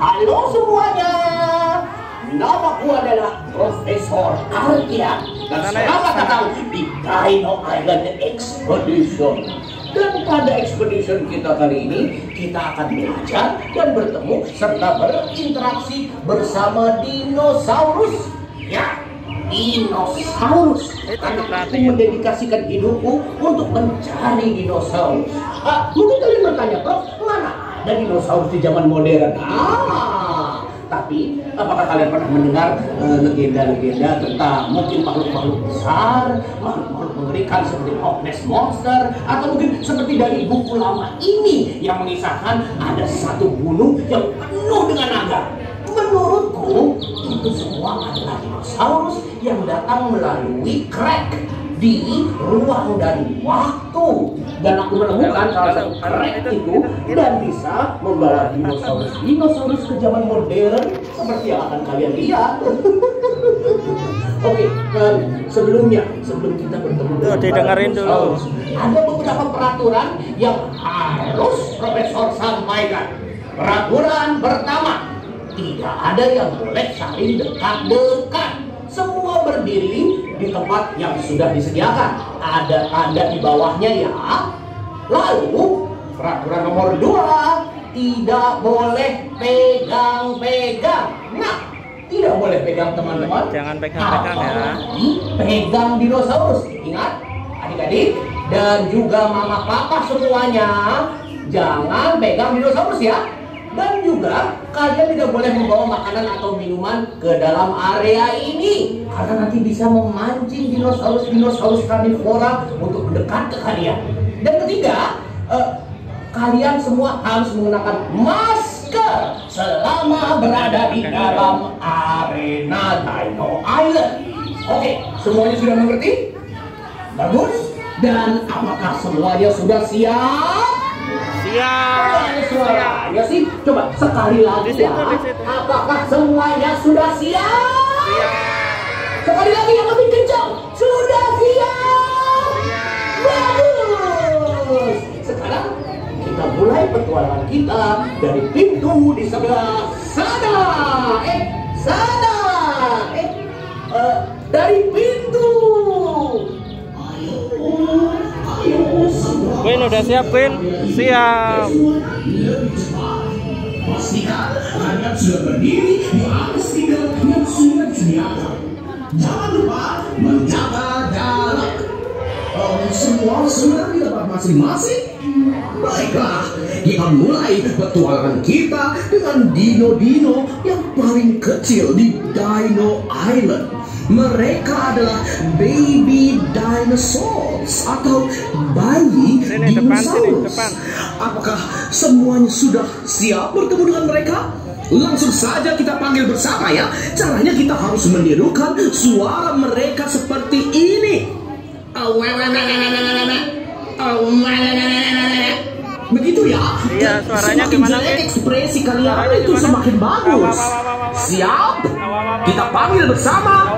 Halo? Semuanya. Namaku adalah Profesor dan datang di Island Expedition. Dan pada expedition kita kali ini, kita akan belajar dan bertemu serta berinteraksi bersama dinosaurus. Ya, dinosaurus. Karena aku mendedikasikan hidupku untuk mencari dinosaurus. Ah, mungkin kalian bertanya, Prof, mana ada dinosaurus di zaman modern? Ah, tapi apakah kalian pernah mendengar eh, legenda-legenda tentang mungkin makhluk-makhluk besar, makhluk-makhluk mengerikan seperti Loch Monster, atau mungkin seperti dari buku lama ini yang mengisahkan ada satu gunung yang penuh dengan naga. Menurutku, itu semua adalah dinosaurus yang datang melalui crack di ruang dan waktu. Dan aku menemukan salah satu crack itu dan bisa membawa dinosaurus-dinosaurus ke zaman modern seperti yang akan kalian lihat. Oke, em, sebelumnya, sebelum kita bertemu Tuh, didengerin dulu. dinosaurus, ada beberapa peraturan yang harus Profesor sampaikan. Peraturan pertama, tidak ada yang boleh saling dekat-dekat. Semua berdiri di tempat yang sudah disediakan. Ada tanda di bawahnya ya. Lalu, peraturan nomor dua, tidak boleh pegang-pegang. Nah, tidak boleh pegang teman-teman. Jangan pegang-pegang ya. Pegang dinosaurus. Ingat, adik-adik dan juga mama papa semuanya, jangan pegang dinosaurus ya. Dan juga kalian tidak boleh membawa makanan atau minuman ke dalam area ini karena nanti bisa memancing dinosaurus-dinosaurus karnivora untuk mendekat ke kalian. Dan ketiga, eh, kalian semua harus menggunakan masker selama berada di dalam arena Dino Island. Oke, semuanya sudah mengerti? Bagus. Dan apakah semuanya sudah siap? Ada suaranya sih. Coba sekali lagi ya. Apakah semuanya sudah siap? Siap. Sekali lagi yang lebih kencang. Sudah siap? Bagus. Sekarang kita mulai petualangan kita dari pintu di sebelah sana. Eh, sana. Eh, eh, dari pintu. Queen udah siap, Queen? Siap. Pastikan sudah berdiri di atas tiga yang. Jangan lupa menjaga jarak. Oh, semua sudah di tempat masing-masing. Baiklah, kita mulai petualangan kita dengan dino-dino yang paling kecil di Dino Island. Mereka adalah baby dinosaurs atau bayi Sini, depan, sini, dinosaurus. depan. Apakah semuanya sudah siap bertemu dengan mereka? Langsung saja kita panggil bersama ya. Caranya kita harus menirukan suara mereka seperti ini. Begitu ya. Iya, suaranya semakin gimana, ekspresi kalian itu semakin bagus. Siap? Kita panggil bersama.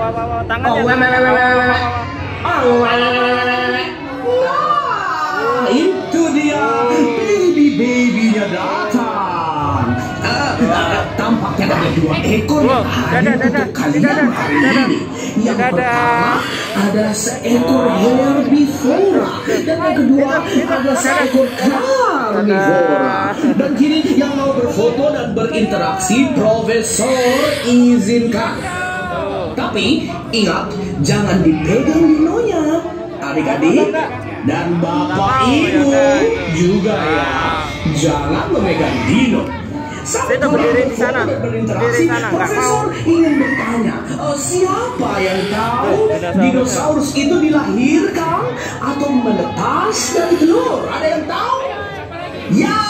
Wah. Oh, itu dia baby babynya datang. Ah, ah, tampaknya ada dua ekor yang hadir untuk kalian hari ini. Yang Dadah. pertama ada seekor herbivora dan yang kedua ada seekor carnivora. Dan kini yang mau berfoto dan berinteraksi Profesor izinkan. Tapi ingat, jangan dipegang dinonya. Adik-adik dan bapak ibu juga ya. Jangan memegang dino. Situ berdiri di sana. Berdiri di sana, nggak Profesor ingin bertanya, "Oh, siapa yang tahu dinosaurus. dinosaurus itu dilahirkan atau menetas dari telur? Ada yang tahu? Ya,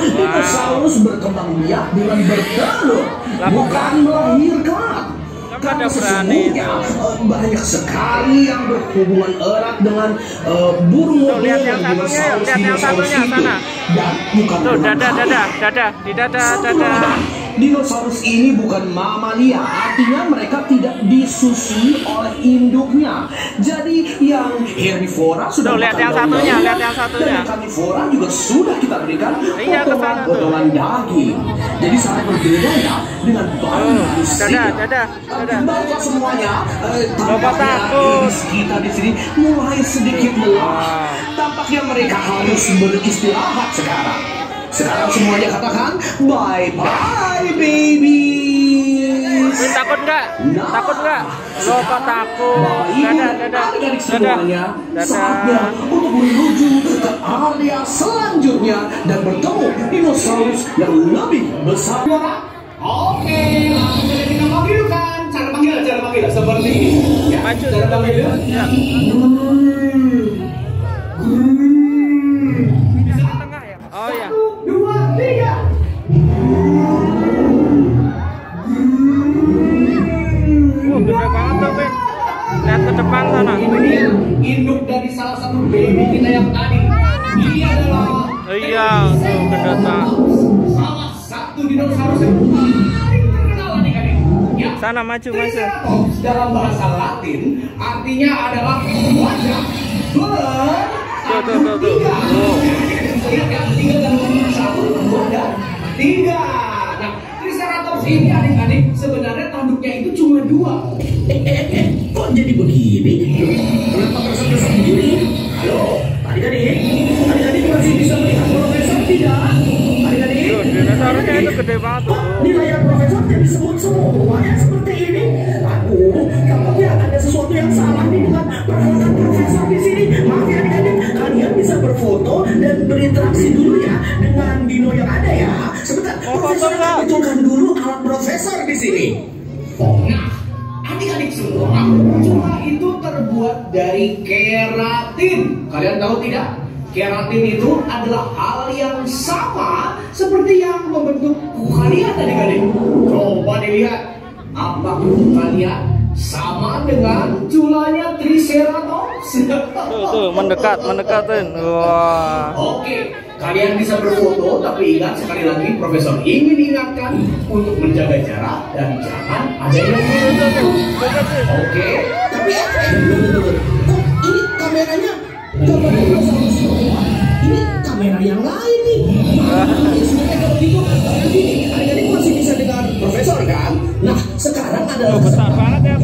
dinosaurus berkembang biak dengan bertelur, bukan melahirkan. Ada berani. banyak sekali yang berhubungan erat dengan eh, burung Tuh, lihat yang satunya, lihat yang satunya, sana. Dan bukan Tuh, dada, dada, dada, di dada, dada. Dinosaurus ini bukan mamalia, artinya mereka tidak disusui oleh induknya. Jadi yang herbivora sudah Tuh, lihat yang satunya, lihat yang satunya. Dan karnivora juga sudah kita berikan Iya, ke sana tuh. potongan daging. Jadi sangat berbeda ya dengan bayi Oh, manusia. dada, dada, dada. Bapak semuanya, eh, tampaknya iris kita di sini mulai sedikit lelah. Tampaknya mereka harus beristirahat sekarang. Sekarang semuanya katakan bye bye baby. Wih, takut nggak? Takut nggak? Lo kok takut? Bapak Ibu, Dada, dada, adik-adik dada, semuanya, saatnya untuk menuju ke area selanjutnya dan bertemu dinosaurus yang lebih besar. Oke, langsung saja kita panggilkan. Cara panggil, cara panggil seperti ini. Ya, cara panggil. Ya. Tadi. Ini adalah Iya, tuh gede banget. salah satu dinosaurus yang paling terkenal adik-adik. Ya, Sana maju, maju. Triceratops dalam bahasa Latin artinya adalah wajah ber Tuh, tuh, tuh, tuh. tiga. Lihat dan satu, dua dan tiga. Nah, Triceratops ini adik-adik sebenarnya tanduknya itu cuma dua. Eh, eh, eh, kok jadi begini? Kenapa begini? Halo, adik-adik, adik-adik masih bisa melihat profesor tidak? Adik-adik, Tuh, dinosaurusnya itu gede banget tuh. di layar profesor jadi disebut semuanya seperti ini. Aduh, tampaknya ada sesuatu yang salah nih dengan peralatan profesor di sini. Maaf ya adik-adik, kalian bisa berfoto dan berinteraksi dulu ya dengan dino yang ada ya. Sebentar, Oh, profesor betulkan dulu alat profesor di sini. Nah, tahu tidak? Keratin itu adalah hal yang sama seperti yang membentuk kalian adik-adik. Coba dilihat, apa kalian sama dengan culanya Triceratops? Tuh, tuh, mendekat, mendekatin. Wah. Oke, kalian bisa berfoto, tapi ingat sekali lagi Profesor ingin ingatkan untuk menjaga jarak dan jangan ada yang menyentuh. Oke, tapi eh, ini kameranya gambar dinosaurus semua? Ini kamera yang lain nih. Ya sebenarnya kalau gitu, nanti adik-adik masih bisa dengar Profesor kan? Nah, sekarang adalah Oh, besar banget ya,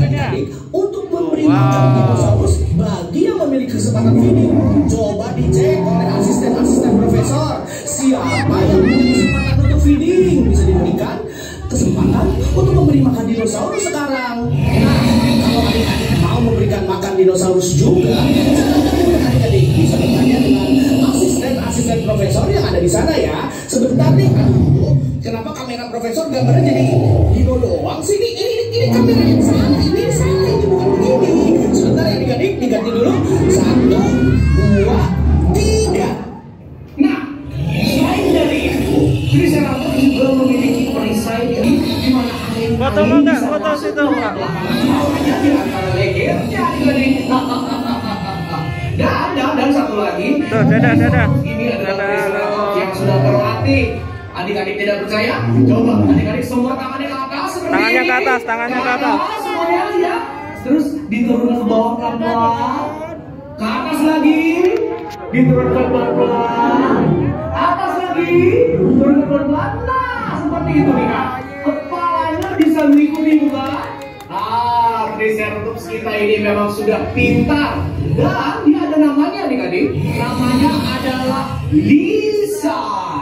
profesor gambarnya jadi dino doang sih? Ini, ini, ini kamera yang salah, ini salah, ini bukan begini. Sebentar ya adik-adik, diganti dulu. Satu, dua, tidak percaya? Coba adik-adik semua tangannya ke atas seperti Tangannya ini. ke atas, tangannya ke atas. Semuanya ya. Terus diturunkan ke bawah pelan-pelan. Ke atas lagi. Diturunkan pelan-pelan. Atas lagi. Turunkan pelan-pelan. Nah, seperti itu nih kak. Kepalanya bisa mengikuti bukan? Ah, Triceratops kita ini memang sudah pintar. Dan dia ada namanya nih adik. Namanya adalah Lisa.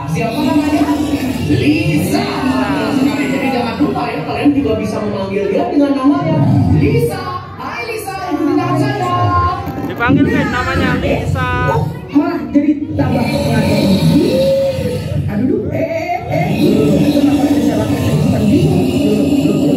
Siapa namanya? Lisa. Nah. Jadi jangan lupa ya, kalian juga bisa memanggil dia dengan namanya Lisa. Hai Lisa, ikuti nama saya. Dipanggil Vin namanya Lisa. Jadi tambah lagi. Aduh, eh, eh, eh.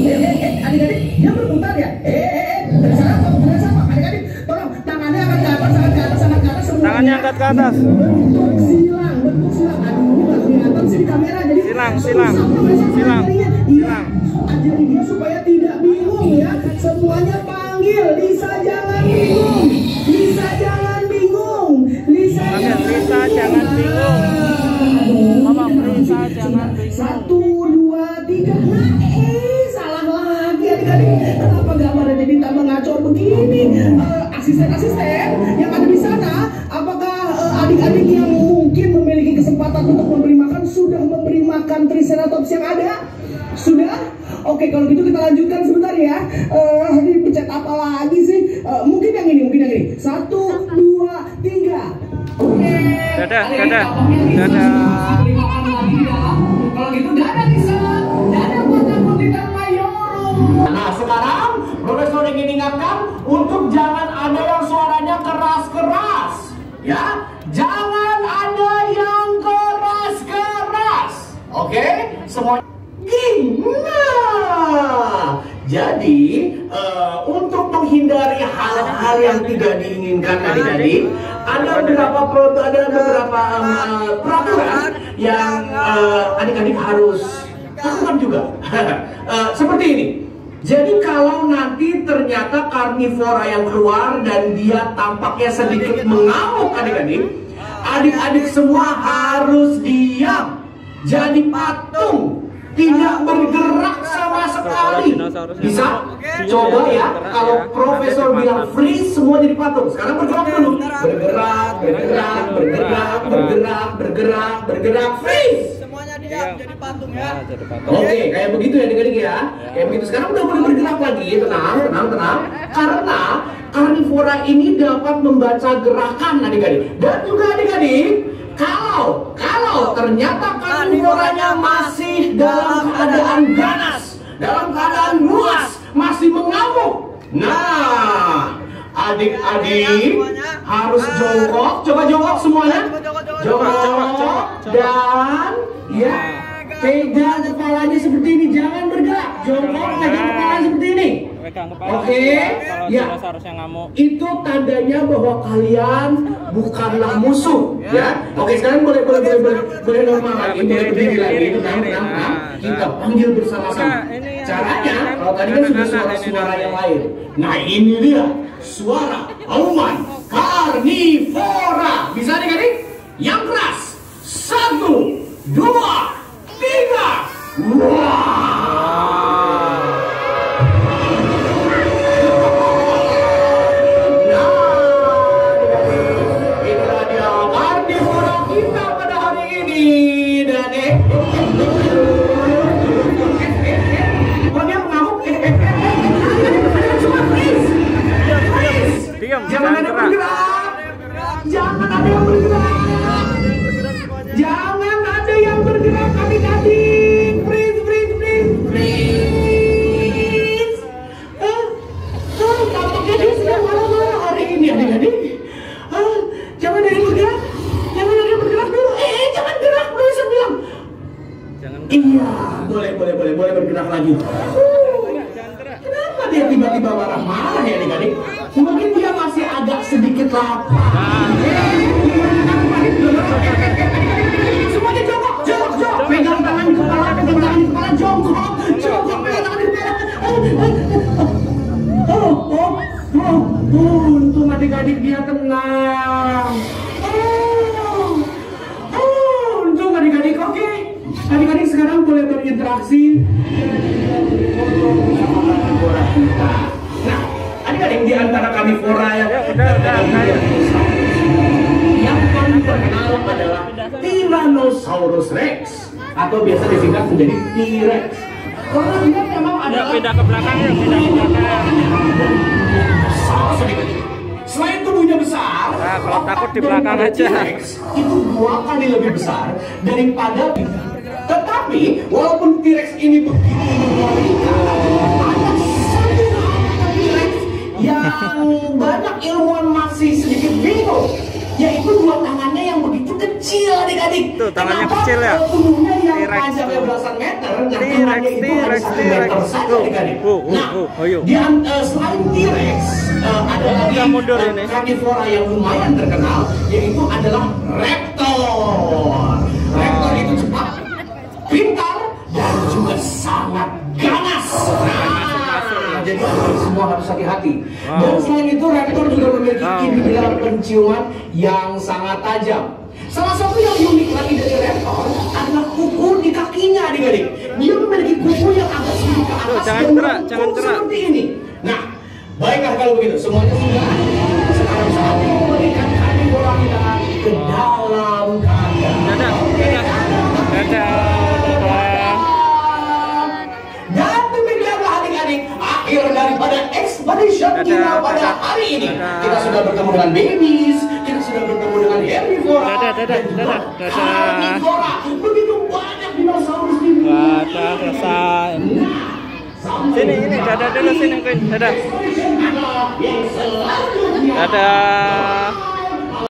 Eh, eh, eh, adik-adik, dia berputar ya? Eh, eh, eh, adik-adik, tolong tangannya angkat ke atas, angkat ke atas, angkat ke atas semuanya. Tangannya angkat ke atas. Bentuk silang, bentuk silang. Aduh, kelihatan sih di kamera. Silang, silang, silang. ajari dia supaya tidak bingung ya. Semuanya panggil, Lisa jangan bingung. Lisa jangan bingung. Lisa Panggil Lisa jangan bingung. Ngomong Lisa jangan bingung. Satu, dua, tiga. Nah, eh, salah lagi adik-adik. Kenapa gambarnya jadi tambah ngaco begini? Eh, Asisten-asisten yang ada di sana, makan Triceratops yang ada? Sudah? Oke, kalau gitu kita lanjutkan sebentar ya. Eh, ini pencet apa lagi sih? Eh, mungkin yang ini, mungkin yang ini. Satu, dua, tiga. Oke. Dadah, dadah, dadah. Kalau gitu dadah Lisa. Dadah buat tidak Mayoro. Nah sekarang Profesor ingin ingatkan untuk jangan ada yang suaranya keras-keras, ya. Jangan ada oke? Semua Nah, jadi eh, untuk menghindari hal-hal yang tidak diinginkan adik-adik, ada beberapa ada beberapa eh, peraturan yang eh, adik-adik harus lakukan juga. Eh, seperti ini. Jadi kalau nanti ternyata karnivora yang keluar dan dia tampaknya sedikit mengamuk adik-adik, adik-adik semua harus diam, jadi patung, tidak bergerak sama sekali. Bisa? Coba ya, kalau profesor bilang freeze semua jadi patung. Sekarang bergerak dulu. Bergerak, bergerak, bergerak, bergerak, bergerak, bergerak, freeze. Semuanya diam jadi patung ya. Nah. Oke, kayak begitu ya adik-adik ya. Kayak begitu. Sekarang udah boleh bergerak lagi. Tenang, tenang, tenang. Karena karnivora ini dapat membaca gerakan adik-adik. Dan juga adik-adik, kalau kalau ternyata karnivoranya masih dalam keadaan ganas, dalam keadaan luas, masih mengamuk. Nah, adik-adik harus jongkok. Coba jongkok semuanya. Jongkok dan ya pegang kepalanya seperti ini, jangan bergerak. Jongkok, pegang kepala seperti ini. Oke, Kalau ya. ngamuk. Itu tandanya bahwa kalian bukanlah musuh, ya. Oke, sekarang boleh boleh boleh boleh, boleh normal lagi, boleh berdiri lagi, tenang, tenang, tenang. Kita panggil bersama-sama. Nah, ini yang- Caranya, kalau tadi kan sudah suara-suara yang lain. Nah, ini dia suara auman karnivora. Bisa nih, adik Yang keras. Satu, dua, tiga. Wah. Iya, boleh, boleh, boleh, boleh bergerak lagi. Kenapa dia tiba-tiba marah-marah ya adik-adik? Mungkin dia masih agak sedikit lapar. Semuanya jongkok, jongkok, jongkok. Pegang tangan kepala, pegang tangan kepala, jongkok, jongkok, pegang tangan kepala. Oh, oh, oh, oh, untung adik-adik dia tenang. Oh, oh, untung adik-adik, oke. Adik-adik sekarang boleh berinteraksi kita. Nah, adik-adik di antara karnivora yang Ya, yang paling terkenal adalah Tyrannosaurus Rex atau biasa disingkat menjadi T-Rex. Karena dia memang adalah pindah ke belakang ya, pindah ke belakang. Selain tubuhnya besar, Nah, kalau takut di belakang aja. Itu dua kali lebih besar daripada tetapi walaupun T-Rex ini begitu mengerikan, ada satu T-Rex yang banyak ilmuwan masih sedikit bingung yaitu dua tangannya yang begitu kecil adik-adik. Tuh, tangannya Kenapa? kecil ya? tubuhnya yang panjangnya belasan meter nah tangannya itu hanya satu meter saja adik-adik. uh, uh, nah uh, di eh, selain T-Rex eh, ada lagi mundur ini. karnivora yang lumayan terkenal yaitu adalah raptor semua harus hati-hati. Dan selain itu raptor juga memiliki Wow. indera penciuman yang sangat tajam. Salah satu yang unik lagi dari raptor adalah kuku di kakinya adik-adik. Dia memiliki kuku yang agak sedikit ke atas jangan dan melengkung jangan seperti ini. Nah, baiklah kalau begitu semuanya sudah. Dengan babies, kita sudah bertemu dengan herbivora, Dadah, dadah, dan juga carnivora. Begitu banyak dinosaurus di dunia. Dadah, selesai. Nah, Sini, ini, dadah dulu, sini, Queen. Dadah. Dadah.